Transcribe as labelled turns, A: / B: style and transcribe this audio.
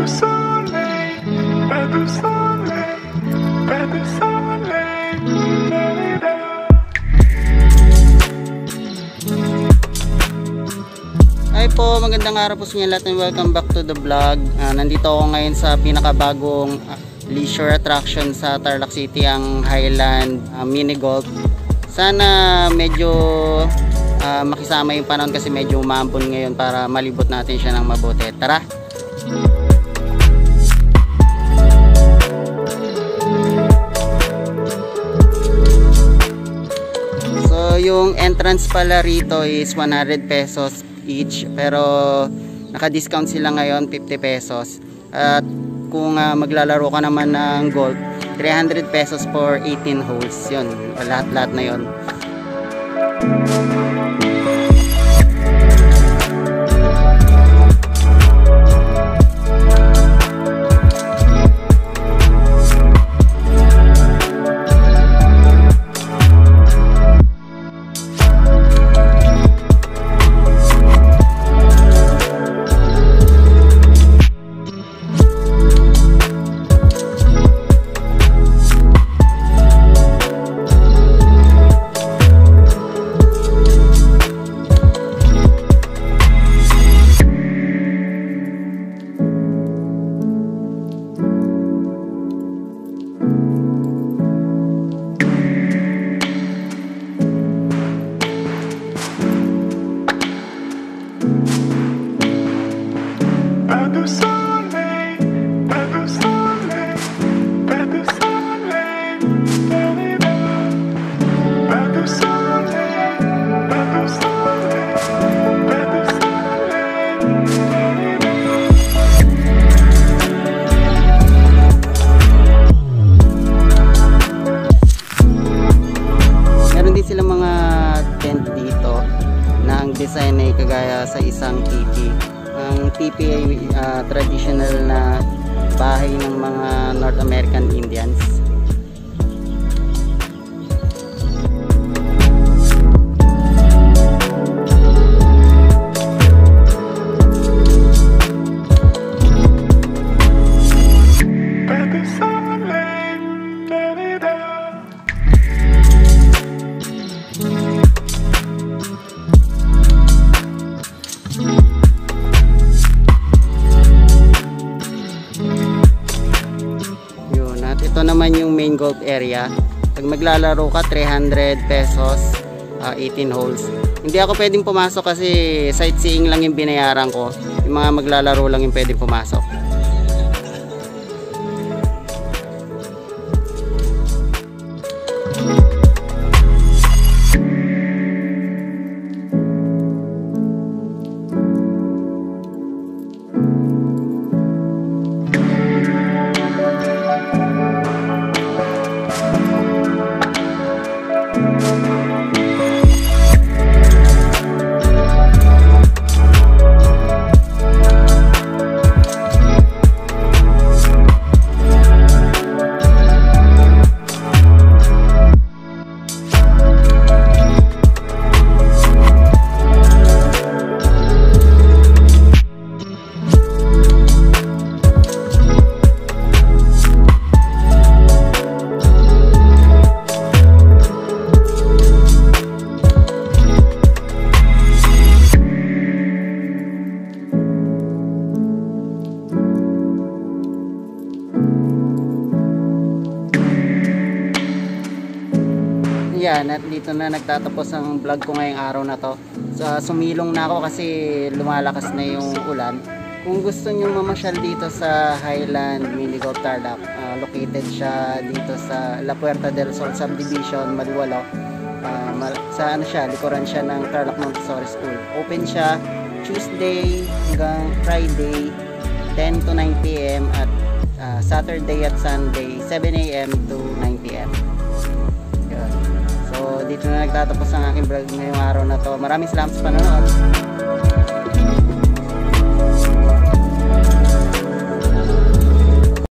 A: de soleil, pas de soleil, pas de soleil.
B: Hi po, magandang araw po sa inyo lahat and welcome back to the vlog. Ah, nandito ako ngayon sa pinakabagong ah, leisure attraction sa Tarlac City, ang Highland ah, Mini Golf. Sana medyo ah, makisama yung panahon kasi medyo umambon ngayon para malibot natin siya ng mabuti. Tara! Yung entrance pala rito is 100 pesos each pero naka-discount sila ngayon 50 pesos. At kung ah, maglalaro ka naman ng golf 300 pesos for 18 holes. Yun, lahat-lahat na yun. Kagaya sa isang tipi. Ang tipi ay ah, traditional na bahay ng mga North American Indians. Naman yung main golf area. Pag maglalaro ka, 300 pesos, ah, 18 holes. Hindi ako pwedeng pumasok kasi sightseeing lang yung binayaran ko. Yung mga maglalaro lang yung pwedeng pumasok. Yan, at dito na nagtatapos ang vlog ko ngayong araw na to. So, sumilong na ako kasi lumalakas na yung ulan. Kung gusto nyo mamasyal dito sa Highland Mini Golf Tarlac, ah, located siya dito sa La Puerta del Sol Subdivision, Maluwalo. Mal- sa ano siya, likuran siya ng Tarlac Montessori School. Open siya Tuesday hanggang Friday, 10 to 9 p.m. at ah, Saturday at Sunday, 7 a.m. to 9 p.m. Yun. So, dito na nagtatapos ang aking vlog ngayong araw na to. Maraming salamat sa panonood.